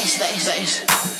bass, bass, bass.